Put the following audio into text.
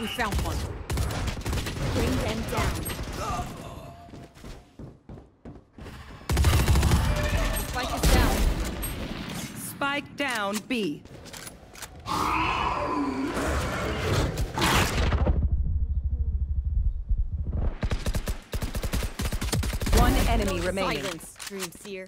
We found one. Bring them down. Spike is down. Spike down B. One enemy remaining. Silence, Dream Seer.